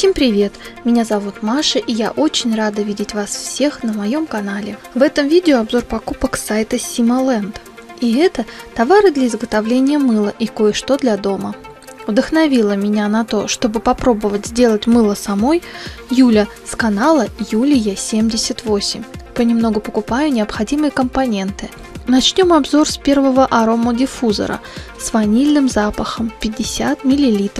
Всем привет! Меня зовут Маша и я очень рада видеть вас всех на моем канале. В этом видео обзор покупок с сайта Simaland. И это товары для изготовления мыла и кое-что для дома. Вдохновила меня на то, чтобы попробовать сделать мыло самой, Юля с канала Юлия 78. Понемногу покупаю необходимые компоненты. Начнем обзор с первого аромадиффузора с ванильным запахом 50 мл.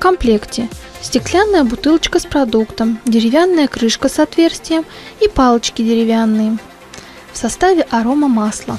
Комплекте стеклянная бутылочка с продуктом, деревянная крышка с отверстием и палочки деревянные. В составе арома масла.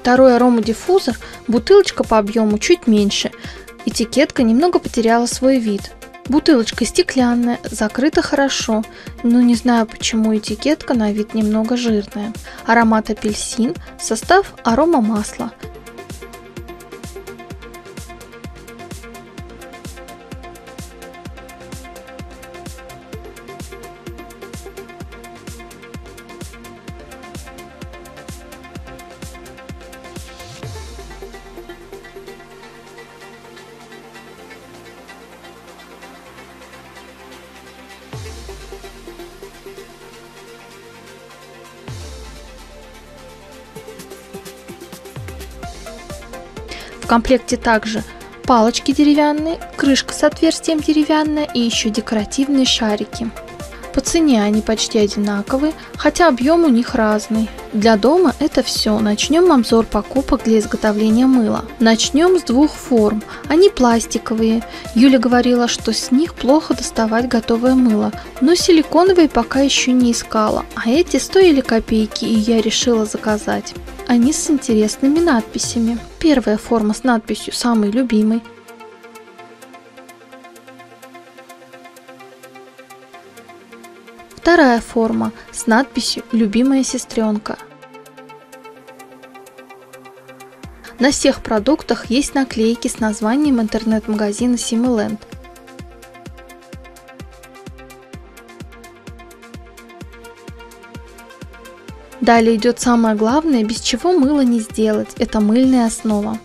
Второй аромадиффузор, бутылочка по объему чуть меньше, этикетка немного потеряла свой вид. Бутылочка стеклянная, закрыта хорошо, но не знаю почему этикетка на вид немного жирная. Аромат апельсин, состав арома масла, комплекте также палочки деревянные, крышка с отверстием деревянная и еще декоративные шарики. По цене они почти одинаковые, хотя объем у них разный. Для дома это все. Начнем обзор покупок для изготовления мыла. Начнем с двух форм. Они пластиковые. Юля говорила, что с них плохо доставать готовое мыло, но силиконовые пока еще не искала, а эти стоили копейки и я решила заказать. Они с интересными надписями. Первая форма с надписью «Самый любимый», Вторая форма с надписью «Любимая сестренка». На всех продуктах есть наклейки с названием интернет-магазина Similand. Далее идет самое главное, без чего мыло не сделать, это мыльная основа.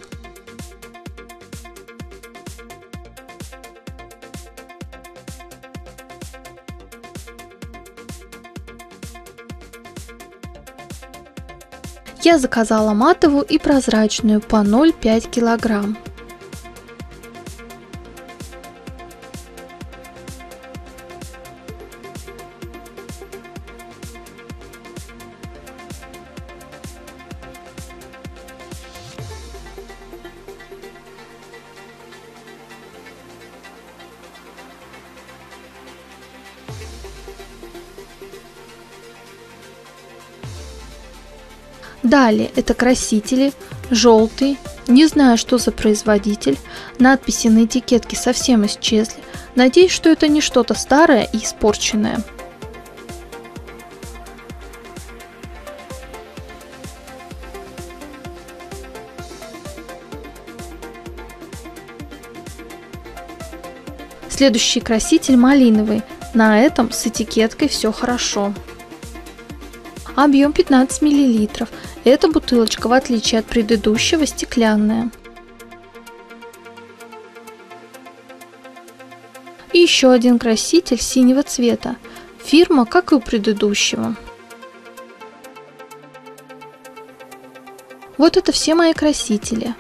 Я заказала матовую и прозрачную по 0,5 килограмм. Далее это красители, желтый, не знаю, что за производитель, надписи на этикетке совсем исчезли. Надеюсь, что это не что-то старое и испорченное. Следующий краситель малиновый. На этом с этикеткой все хорошо. Объем 15 мл. Эта бутылочка, в отличие от предыдущего, стеклянная. И еще один краситель синего цвета. Фирма, как и у предыдущего. Вот это все мои красители.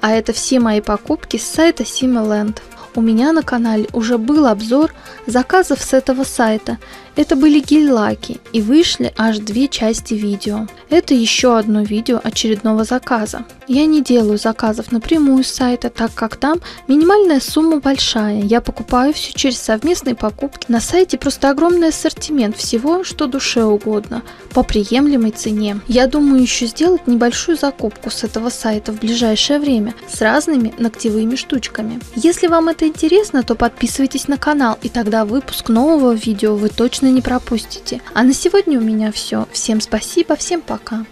А это все мои покупки с сайта Simeland. У меня на канале уже был обзор заказов с этого сайта. Это были гель-лаки и вышли аж две части видео. Это еще одно видео очередного заказа. Я не делаю заказов напрямую с сайта, так как там минимальная сумма большая. Я покупаю все через совместные покупки. На сайте просто огромный ассортимент всего, что душе угодно, по приемлемой цене. Я думаю еще сделать небольшую закупку с этого сайта в ближайшее время с разными ногтевыми штучками. Если вам это интересно, то подписывайтесь на канал, и тогда выпуск нового видео вы точно не пропустите. А на сегодня у меня все. Всем спасибо, всем пока.